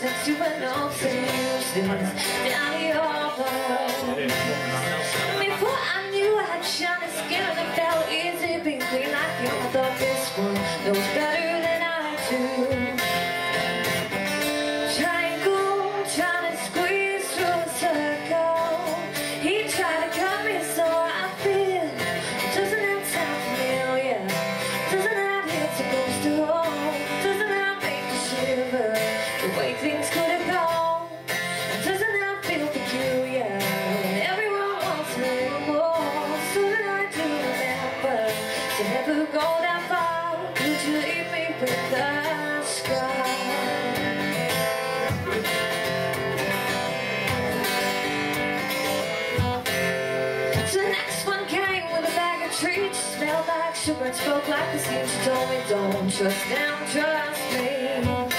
since you went on to use this Now you're Before I knew I had shiny skin And it felt easy being clean like you I thought this one. Knows better things could have gone. Doesn't that feel peculiar? When everyone wants a little more, so that I do remember to never go that far. Could you leave me with the sky? The next one came with a bag of treats Smelled like sugar and spoke like the sea She told me don't trust them, trust me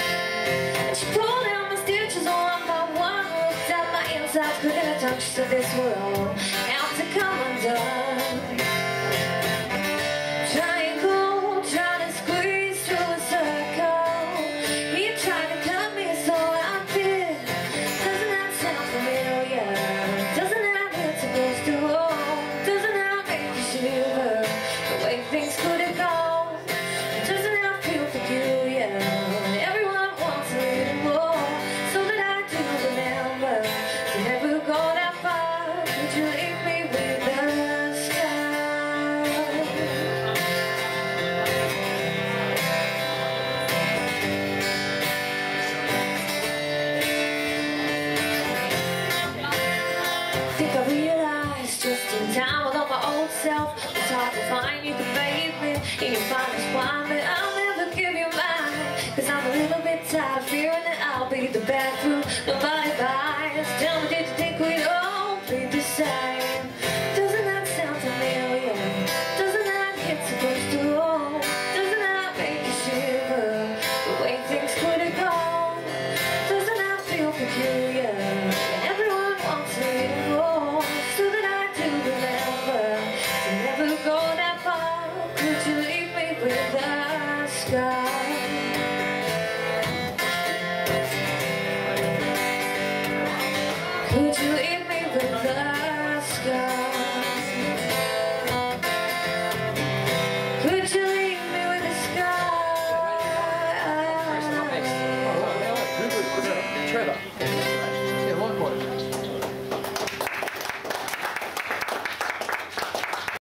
insides, couldn't have touched of this world. Out to come undone think I realized just in time with all my old self It's hard to find you can bathe me in your finest wine But I'll never give you mine Cause I'm a little bit tired of fearing that I'll be the bad Nobody